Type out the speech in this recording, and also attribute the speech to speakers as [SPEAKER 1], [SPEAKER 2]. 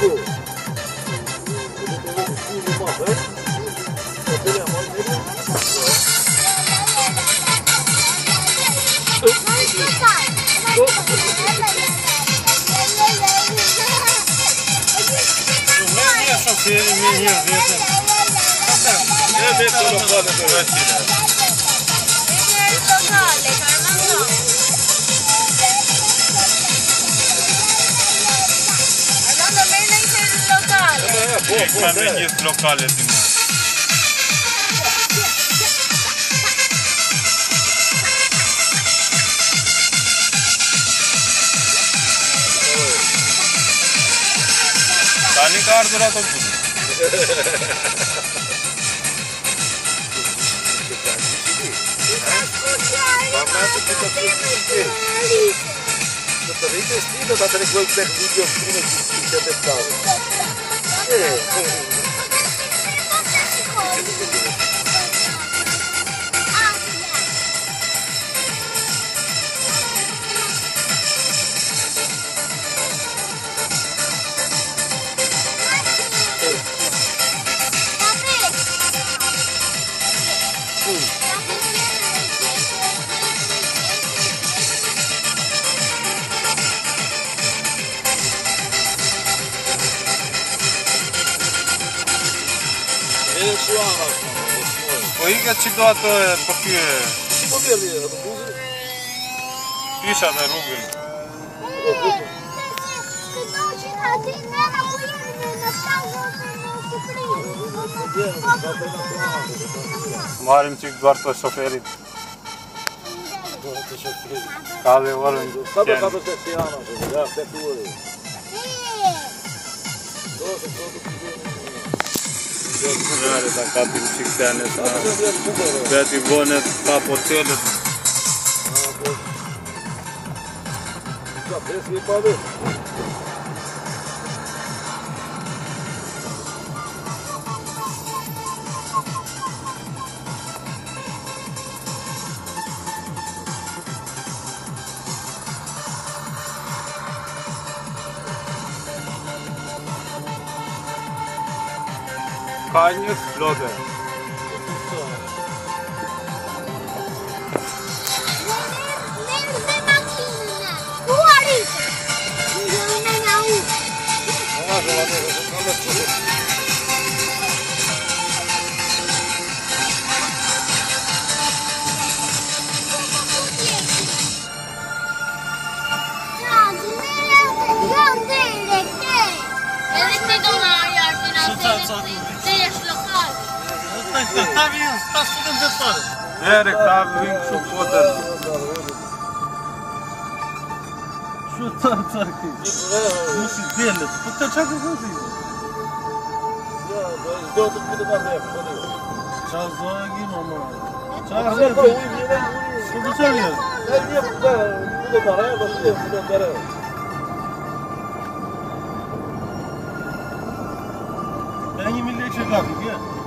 [SPEAKER 1] 继续放飞，保持两毛前进。嗯，没事吧？没事，没事。爷爷爷爷，我今天上车，明天走。爷爷走老远的，走着去。爷爷走老远的，走着去。reclame este locale din पानी का अर्थ रहा तो Mama tu kita pergi. Kita pergi ke sini, kita tak boleh keluar dari video ini kita dapat. で、うんう Po i ka çdo ato e Si po dëli ato buzë? Isha në rrugën. Marim të duar të shoferit.
[SPEAKER 2] Ka dhe varën. Sabë, sabë,
[SPEAKER 1] sabë, sabë, sabë, sabë, sabë, sabë, sabë, sabë, të sabë, sabë, sabë, sabë, të sabë, Në arëta ta kapim te sa buka ti Për pa bënët papot tërë Apo Përta përsi e Panie Fajnie z lodem. Sen sen sen. Está, está bien, está sudando de fora. Era que estava vindo com o Chutando aqui. Não se dele. Puta, já que eu digo. Deu outro filho da neve, cadê? Já zoa bu não, mano. Já zoa aqui. Tudo sério. É minha puta, tudo Ben yeminle çek abi, gel.